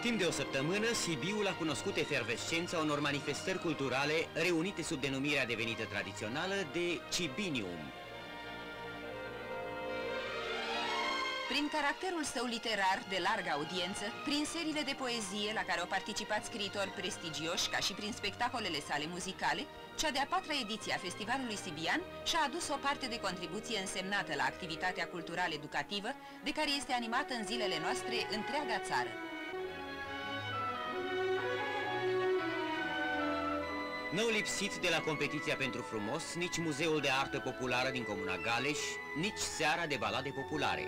Timp de o săptămână, Sibiul a cunoscut efervescența unor manifestări culturale reunite sub denumirea devenită tradițională de Cibinium. Prin caracterul său literar de largă audiență, prin seriile de poezie la care au participat scriitori prestigioși, ca și prin spectacolele sale muzicale, cea de-a patra ediție a Festivalului Sibian și-a adus o parte de contribuție însemnată la activitatea cultural-educativă, de care este animată în zilele noastre întreaga țară. N-au lipsit de la competiția pentru frumos nici Muzeul de Artă Populară din Comuna Galeș, nici seara de balade populare.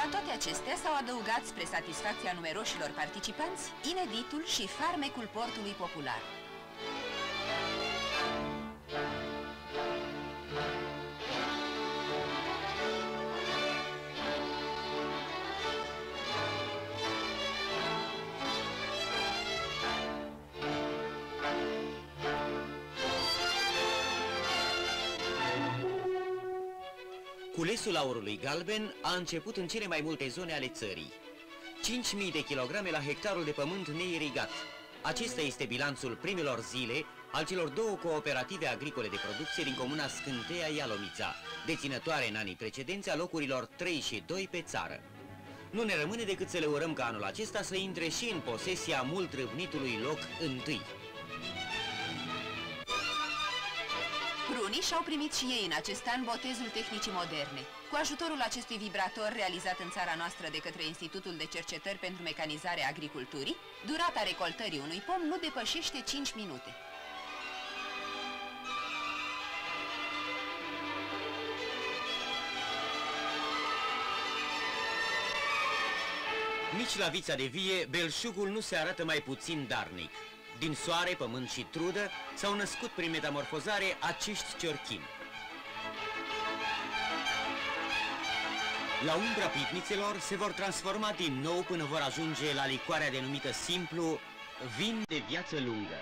La toate acestea s-au adăugat spre satisfacția numeroșilor participanți ineditul și farmecul portului popular. Culesul aurului galben a început în cele mai multe zone ale țării. 5.000 de kilograme la hectarul de pământ neirigat. Acesta este bilanțul primelor zile al celor două cooperative agricole de producție din comuna Scânteia Ialomița, deținătoare în anii precedenți a locurilor 3 și 2 pe țară. Nu ne rămâne decât să le urăm ca anul acesta să intre și în posesia mult râvnitului loc întâi. Prunii și-au primit și ei în acest an botezul tehnicii moderne. Cu ajutorul acestui vibrator realizat în țara noastră de către Institutul de Cercetări pentru Mecanizarea Agriculturii, durata recoltării unui pom nu depășește 5 minute. Nici la vița de vie, belșugul nu se arată mai puțin darnic. Din soare, pământ și trudă s-au născut prin metamorfozare acești ciorchini. La umbra pivnițelor se vor transforma din nou până vor ajunge la licoarea denumită simplu vin de viață lungă.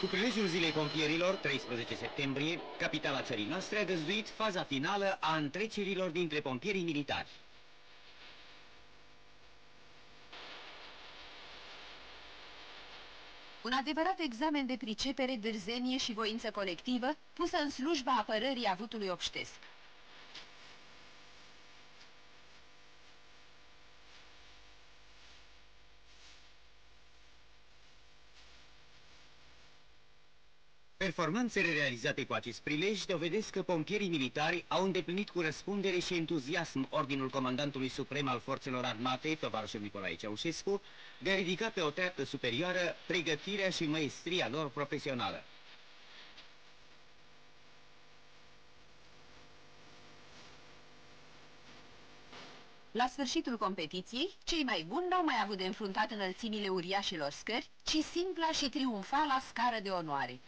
Cu prilejul Zilei Pompierilor, 13 septembrie, capitala țării noastre a găzduit faza finală a întrecerilor dintre pompierii militari. Un adevărat examen de pricepere, dârzenie și voință colectivă, pusă în slujba apărării avutului obștesc. Performanțele realizate cu acest prilej dovedesc că pompierii militari au îndeplinit cu răspundere și entuziasm ordinul comandantului suprem al forțelor armate, tovarășul Nicolae Ceaușescu, de a ridica pe o treaptă superioară pregătirea și maestria lor profesională. La sfârșitul competiției, cei mai buni n-au mai avut de înfruntat înălțimile uriașilor scări, ci simpla și triumfala scară de onoare.